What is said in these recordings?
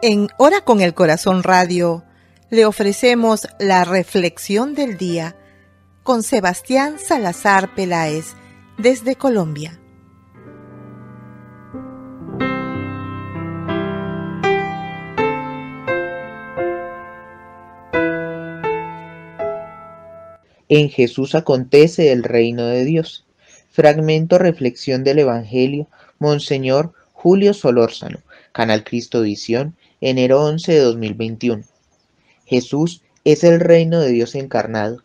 En Hora con el Corazón Radio le ofrecemos la reflexión del día con Sebastián Salazar Peláez desde Colombia. En Jesús acontece el reino de Dios. Fragmento Reflexión del Evangelio, Monseñor Julio Solórzano, Canal Cristo Visión, enero 11 de 2021. Jesús es el reino de Dios encarnado.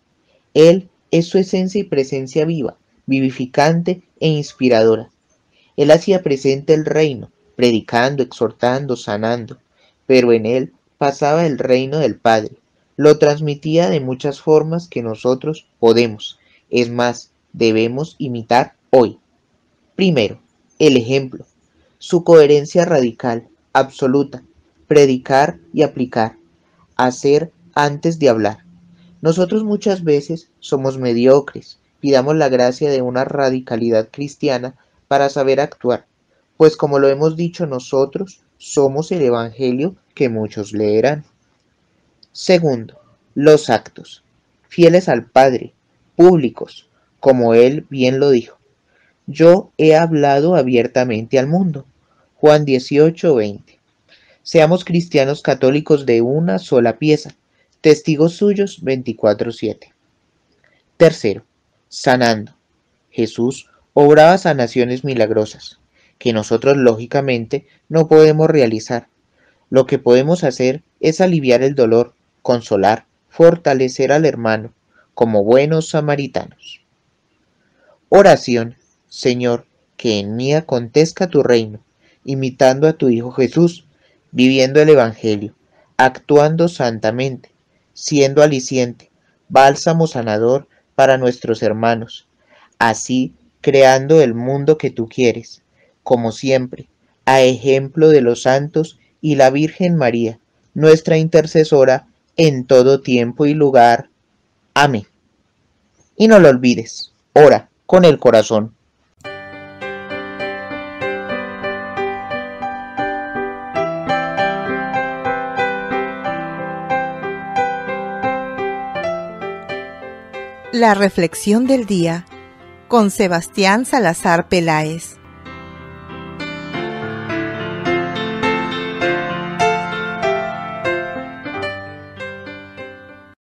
Él es su esencia y presencia viva, vivificante e inspiradora. Él hacía presente el reino, predicando, exhortando, sanando, pero en él pasaba el reino del Padre. Lo transmitía de muchas formas que nosotros podemos, es más, debemos imitar hoy. Primero, el ejemplo, su coherencia radical, absoluta, predicar y aplicar, hacer antes de hablar. Nosotros muchas veces somos mediocres, pidamos la gracia de una radicalidad cristiana para saber actuar, pues como lo hemos dicho nosotros, somos el Evangelio que muchos leerán. Segundo, los actos, fieles al Padre, públicos, como Él bien lo dijo. Yo he hablado abiertamente al mundo. Juan 18, 20. Seamos cristianos católicos de una sola pieza, testigos suyos 24/7. Tercero, sanando. Jesús obraba sanaciones milagrosas, que nosotros lógicamente no podemos realizar. Lo que podemos hacer es aliviar el dolor, consolar, fortalecer al hermano, como buenos samaritanos. Oración, Señor, que en mí acontezca tu reino, imitando a tu Hijo Jesús, viviendo el Evangelio, actuando santamente, siendo aliciente, bálsamo sanador para nuestros hermanos, así creando el mundo que tú quieres, como siempre, a ejemplo de los santos y la Virgen María, nuestra intercesora en todo tiempo y lugar. Amén. Y no lo olvides, ora con el corazón. La reflexión del día con Sebastián Salazar Peláez.